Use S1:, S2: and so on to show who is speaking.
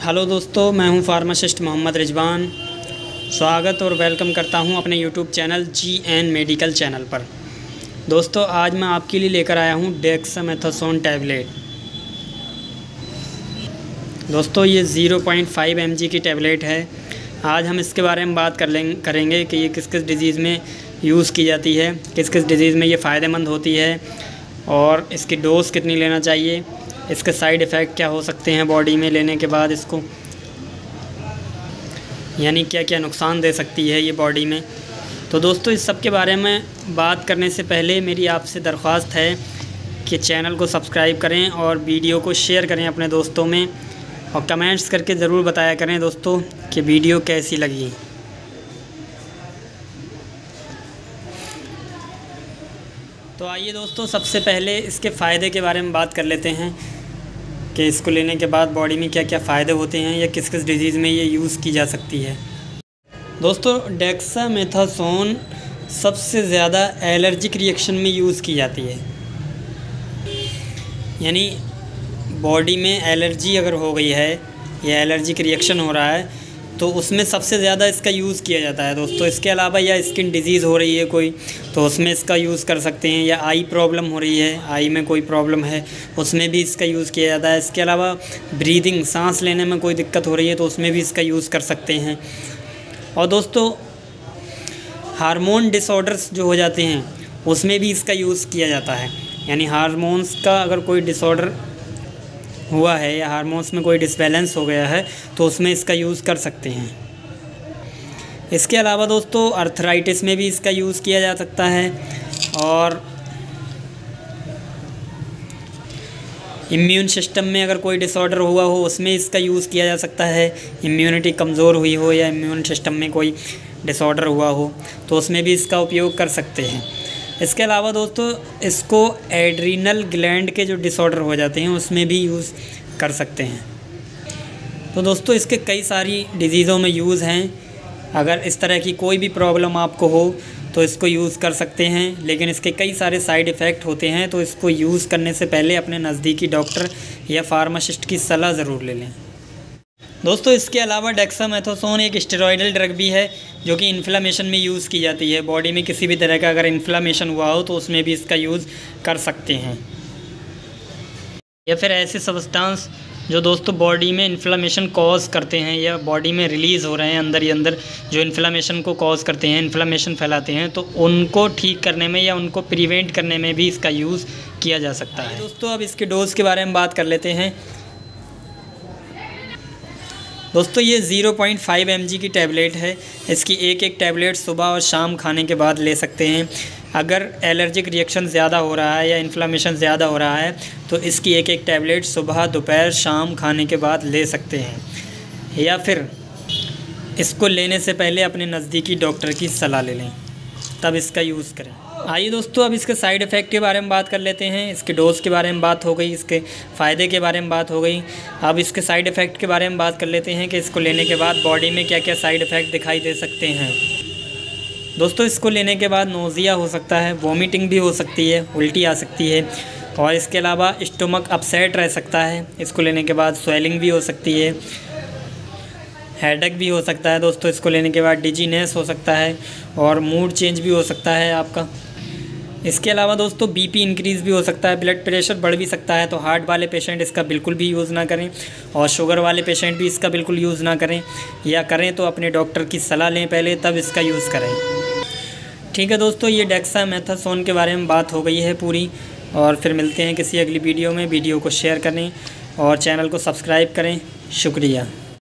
S1: Hello दोस्तों, मैं हूँ फार्मासिस्ट मोहम्मद रिजवान। स्वागत और वेलकम करता हूँ अपने YouTube channel G N medical channel पर। दोस्तों, आज मैं आपके लिए लेकर आया हूँ डेक्सामेथासोन टैबलेट। दोस्तों, ये 0.5 पॉइंट की टैबलेट है। आज हम इसके बारे में बात कर लेंगे करेंगे कि ये किस किस डिज़ीज़ में यूज़ की जाती है किस किस डिज़ीज़ में ये फ़ायदेमंद होती है, और इसकी डोज़ कितनी लेना चाहिए इसके साइड इफ़ेक्ट क्या हो सकते हैं बॉडी में लेने के बाद इसको? यानी क्या क्या नुकसान दे सकती है ये बॉडी में? तो दोस्तों, इस सब के बारे में बात करने से पहले मेरी आपसे दरख्वास्त है कि चैनल को सब्सक्राइब करें और वीडियो को शेयर करें अपने दोस्तों में और कमेंट्स करके ज़रूर बताया करें दोस्तों कि वीडियो कैसी लगी। तो आइए दोस्तों, सबसे पहले इसके फ़ायदे के बारे में बात कर लेते हैं कि इसको लेने के बाद बॉडी में क्या क्या फ़ायदे होते हैं या किस किस डिज़ीज़ में ये यूज़ की जा सकती है। दोस्तों डेक्सामेथासोन सबसे ज़्यादा एलर्जिक रिएक्शन में यूज़ की जाती है। यानी बॉडी में एलर्जी अगर हो गई है, या एलर्जिक रिएक्शन हो रहा है तो उसमें सबसे ज़्यादा इसका यूज़ किया जाता है दोस्तों। इसके अलावा या स्किन डिज़ीज़ हो रही है कोई तो उसमें इसका यूज़ कर सकते हैं, या आई प्रॉब्लम हो रही है, आई में कोई प्रॉब्लम है, उसमें भी इसका यूज़ किया जाता है। इसके अलावा ब्रीदिंग, सांस लेने में कोई दिक्कत हो रही है तो उसमें भी इसका यूज़ कर सकते हैं। और दोस्तों, हारमोन डिसऑर्डर्स जो हो जाते हैं, उसमें भी इसका यूज़ किया जाता है। यानी हारमोन्स का अगर कोई डिसऑर्डर हुआ है या हारमोन्स में कोई डिसबैलेंस हो गया है तो उसमें इसका यूज़ कर सकते हैं। इसके अलावा दोस्तों अर्थराइटिस में भी इसका यूज़ किया जा सकता है और इम्यून सिस्टम में अगर कोई डिसऑर्डर हुआ हो, उसमें इसका यूज़ किया जा सकता है। इम्यूनिटी कमज़ोर हुई हो या इम्यून सिस्टम में कोई डिसऑर्डर हुआ हो तो उसमें भी इसका उपयोग कर सकते हैं। इसके अलावा दोस्तों, इसको एड्रीनल ग्लैंड के जो डिसऑर्डर हो जाते हैं, उसमें भी यूज़ कर सकते हैं। तो दोस्तों, इसके कई सारी डिज़ीज़ों में यूज़ हैं। अगर इस तरह की कोई भी प्रॉब्लम आपको हो तो इसको यूज़ कर सकते हैं। लेकिन इसके कई सारे साइड इफ़ेक्ट होते हैं तो इसको यूज़ करने से पहले अपने नज़दीकी डॉक्टर या फार्मासिस्ट की सलाह ज़रूर ले लें। दोस्तों इसके अलावा डेक्सामेथोसोन एक स्टेरॉयडल ड्रग भी है जो कि इन्फ्लामेशन में यूज़ की जाती है। बॉडी में किसी भी तरह का अगर इन्फ्लामेशन हुआ हो तो उसमें भी इसका यूज़ कर सकते हैं। या फिर ऐसे सब्सटेंस जो दोस्तों बॉडी में इन्फ्लामेशन कॉज करते हैं या बॉडी में रिलीज़ हो रहे हैं अंदर ही अंदर जो इन्फ्लामेशन को कॉज करते हैं इन्फ्लामेशन फैलाते हैं तो उनको ठीक करने में या उनको प्रिवेंट करने में भी इसका यूज़ किया जा सकता है। दोस्तों अब इसके डोज़ के बारे में बात कर लेते हैं। दोस्तों, ये 0.5 पॉइंट की टैबलेट है। इसकी एक एक टैबलेट सुबह और शाम खाने के बाद ले सकते हैं। अगर एलर्जिक रिएक्शन ज़्यादा हो रहा है या इन्फ्लामेशन ज़्यादा हो रहा है तो इसकी एक एक टैबलेट सुबह, दोपहर, शाम खाने के बाद ले सकते हैं। या फिर इसको लेने से पहले अपने नज़दीकी डॉक्टर की सलाह ले लें। तब इसका यूज़ करें। आइए दोस्तों, अब इसके साइड इफ़ेक्ट के बारे में बात कर लेते हैं। इसके डोज़ के बारे में बात हो गई, इसके फ़ायदे के बारे में बात हो गई। अब इसके साइड इफ़ेक्ट के बारे में बात कर लेते हैं कि इसको लेने के बाद बॉडी में क्या क्या साइड इफ़ेक्ट दिखाई दे सकते हैं। दोस्तों, इसको लेने के बाद नोज़िया हो सकता है वॉमिटिंग भी हो सकती है, उल्टी आ सकती है। और इसके अलावा स्टोमक अपसेट रह सकता है, इसको लेने के बाद स्वेलिंग भी हो सकती है। हेडक भी हो सकता है, दोस्तों, इसको लेने के बाद डिजीनेस हो सकता है और मूड चेंज भी हो सकता है आपका। इसके अलावा दोस्तों बीपी इंक्रीज़ भी हो सकता है ब्लड प्रेशर बढ़ भी सकता है तो हार्ट वाले पेशेंट इसका बिल्कुल भी यूज़ ना करें और शुगर वाले पेशेंट भी इसका बिल्कुल यूज़ ना करें या करें तो अपने डॉक्टर की सलाह लें पहले, तब इसका यूज़ करें। ठीक है दोस्तों, ये डेक्सा मेथासोन के बारे में बात हो गई है पूरी और फिर मिलते हैं किसी अगली वीडियो में। वीडियो को शेयर करें और चैनल को सब्सक्राइब करें। शुक्रिया।